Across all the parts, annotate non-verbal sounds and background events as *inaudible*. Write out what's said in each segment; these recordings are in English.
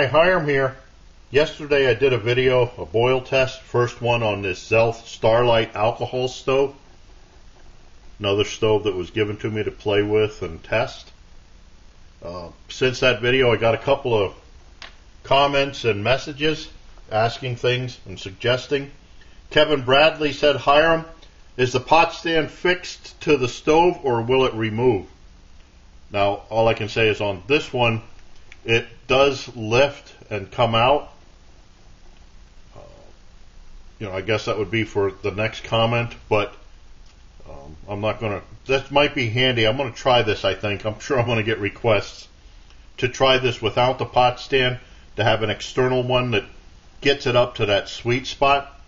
Hi, Hiram here. Yesterday I did a video, a boil test, first one on this Zelph StarLyte alcohol stove. Another stove that was given to me to play with and test. Uh, since that video I got a couple of comments and messages asking things and suggesting. Kevin Bradley said, Hiram, is the pot stand fixed to the stove or will it remove? Now, all I can say is on this one, it does lift and come out. Uh, you know, I guess that would be for the next comment, but um, I'm not going to. That might be handy. I'm going to try this, I think. I'm sure I'm going to get requests to try this without the pot stand, to have an external one that gets it up to that sweet spot.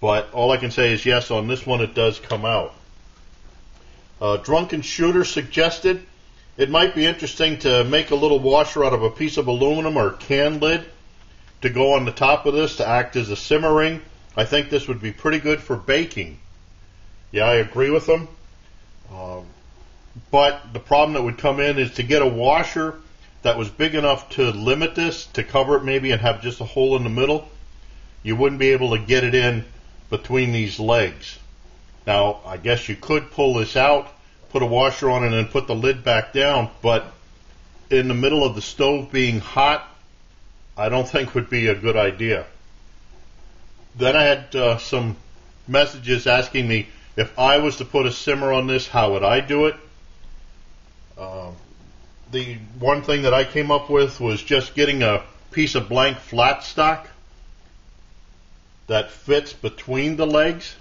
But all I can say is yes, on this one it does come out. Uh, DrunknShooter suggested it might be interesting to make a little washer out of a piece of aluminum or can lid to go on the top of this to act as a simmer ring. I think this would be pretty good for baking. Yeah, I agree with them. Um, but the problem that would come in is to get a washer that was big enough to limit this, to cover it maybe and have just a hole in the middle, you wouldn't be able to get it in between these legs. Now, I guess you could pull this out put a washer on it and put the lid back down, but in the middle of the stove being hot, I don't think would be a good idea. Then I had uh, some messages asking me if I was to put a simmer on this, how would I do it? Uh, the one thing that I came up with was just getting a piece of blank flat stock that fits between the legs,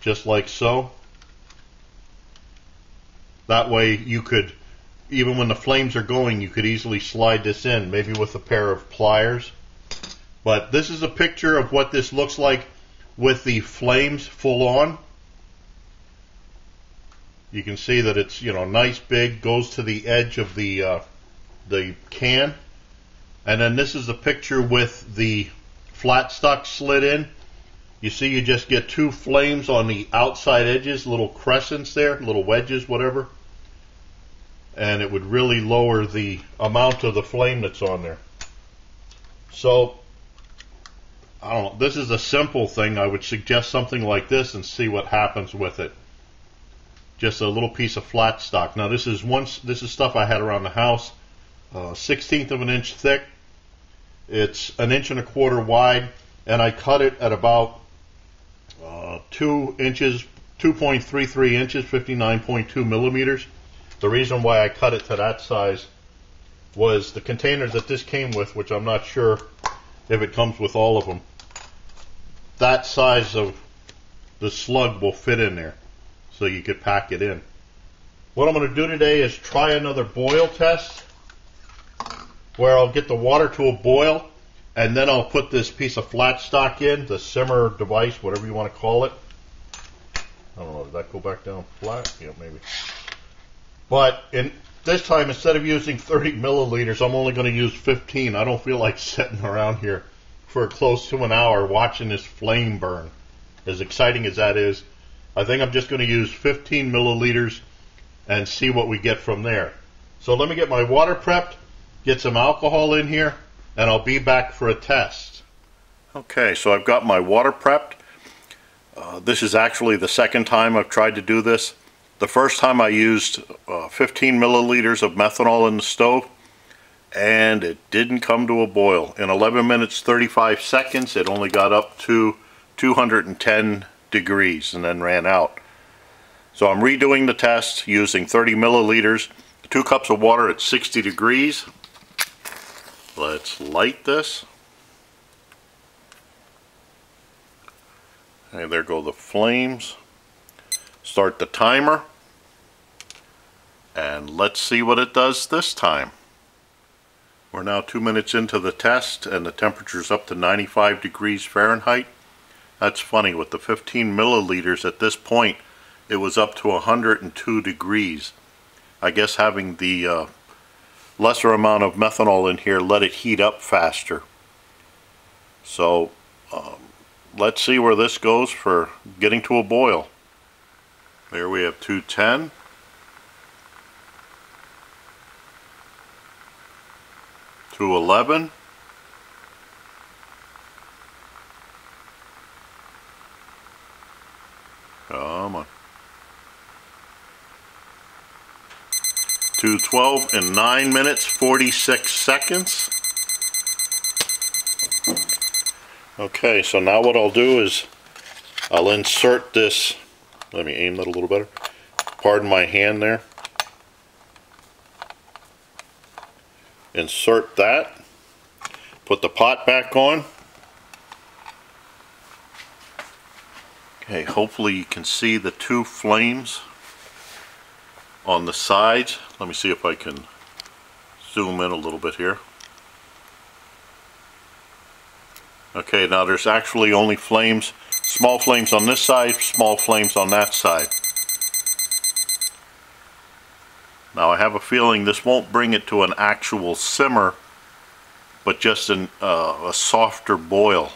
just like so. That way you could, even when the flames are going, you could easily slide this in, maybe with a pair of pliers. But this is a picture of what this looks like with the flames full on. You can see that it's, you know, nice big, goes to the edge of the, uh, the can. And then this is a picture with the flat stock slid in. You see you just get two flames on the outside edges, little crescents there, little wedges, whatever. And it would really lower the amount of the flame that's on there. So, I don't know, this is a simple thing. I would suggest something like this and see what happens with it. Just a little piece of flat stock. Now this is once this is stuff I had around the house, uh, 16th of an inch thick. It's an inch and a quarter wide, and I cut it at about 2 inches, 2.33 inches, 59.2 millimeters. The reason why I cut it to that size was the container that this came with, which I'm not sure if it comes with all of them. That size of the slug will fit in there, so you could pack it in. What I'm going to do today is try another boil test where I'll get the water to a boil and then I'll put this piece of flat stock in, the simmer device, whatever you want to call it. I don't know, did that go back down flat? Yeah, maybe. But in this time, instead of using 30 milliliters, I'm only going to use 15. I don't feel like *laughs* sitting around here for close to an hour watching this flame burn. As exciting as that is, I think I'm just going to use 15 milliliters and see what we get from there. So let me get my water prepped, get some alcohol in here, and I'll be back for a test. Okay, so I've got my water prepped. Uh, this is actually the second time I've tried to do this. The first time I used uh, 15 milliliters of methanol in the stove and it didn't come to a boil. In 11 minutes 35 seconds it only got up to 210 degrees and then ran out. So I'm redoing the test using 30 milliliters, two cups of water at 60 degrees Let's light this. And there go the flames. Start the timer. And let's see what it does this time. We're now two minutes into the test and the temperature's up to 95 degrees Fahrenheit. That's funny, with the 15 milliliters at this point, it was up to 102 degrees. I guess having the uh, lesser amount of methanol in here, let it heat up faster. So um, let's see where this goes for getting to a boil. There we have 210. 210. 211. Come on. 212 in 9 minutes 46 seconds. Okay, so now what I'll do is I'll insert this, let me aim that a little better. Pardon my hand there. Insert that. Put the pot back on. Okay, hopefully you can see the two flames on the sides. Let me see if I can zoom in a little bit here. Okay, now there's actually only flames, small flames on this side, small flames on that side. Now I have a feeling this won't bring it to an actual simmer, but just an, uh, a softer boil.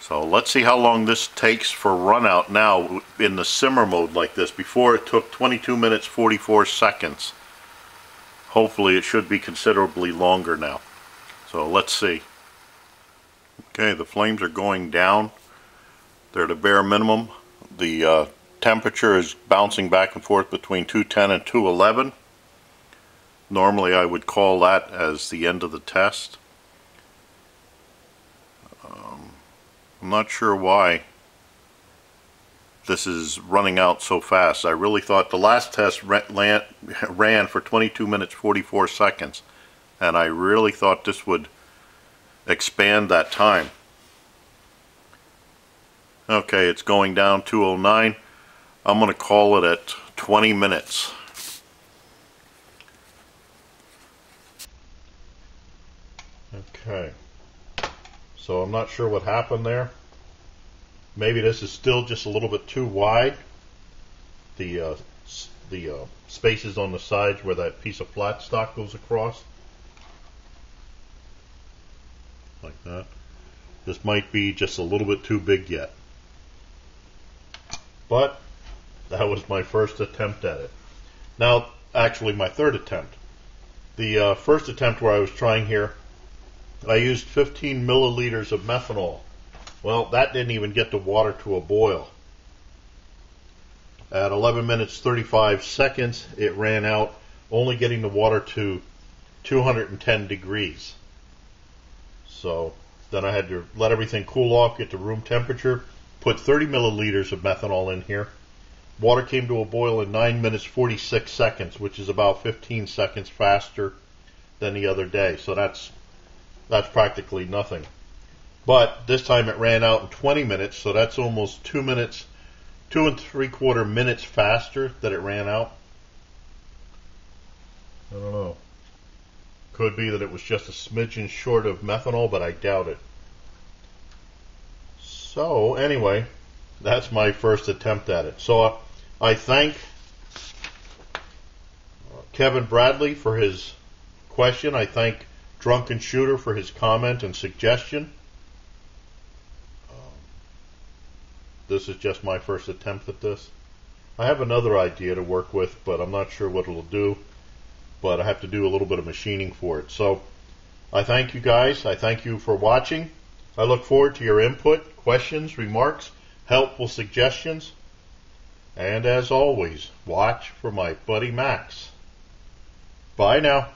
So let's see how long this takes for run out now in the simmer mode like this. Before it took 22 minutes 44 seconds. Hopefully it should be considerably longer now. So let's see. Okay, the flames are going down. They're at a bare minimum. The uh, temperature is bouncing back and forth between 210 and 211. Normally I would call that as the end of the test. Um, I'm not sure why this is running out so fast. I really thought the last test ran, ran *laughs* for 22 minutes 44 seconds and I really thought this would expand that time. Okay, it's going down 209. I'm going to call it at 20 minutes. Okay. So I'm not sure what happened there. Maybe this is still just a little bit too wide. The uh, the uh, spaces on the sides where that piece of flat stock goes across. Like that. This might be just a little bit too big yet. But that was my first attempt at it. Now, actually my third attempt. The uh, first attempt where I was trying here, I used 15 milliliters of methanol. Well, that didn't even get the water to a boil. At 11 minutes 35 seconds, it ran out, only getting the water to 210 degrees. So then I had to let everything cool off, get to room temperature, put 30 milliliters of methanol in here, Water came to a boil in 9 minutes 46 seconds, which is about 15 seconds faster than the other day. So that's that's practically nothing. But this time it ran out in 20 minutes, so that's almost 2 minutes, 2 and 3 quarter minutes faster that it ran out. I don't know. Could be that it was just a smidgen short of methanol, but I doubt it. So anyway, that's my first attempt at it. So uh, I thank Kevin Bradley for his question. I thank DrunknShooter for his comment and suggestion. Um, this is just my first attempt at this. I have another idea to work with, but I'm not sure what it'll do. But I have to do a little bit of machining for it. So I thank you guys. I thank you for watching. I look forward to your input, questions, remarks, helpful suggestions. And as always, watch for my buddy Max. Bye now.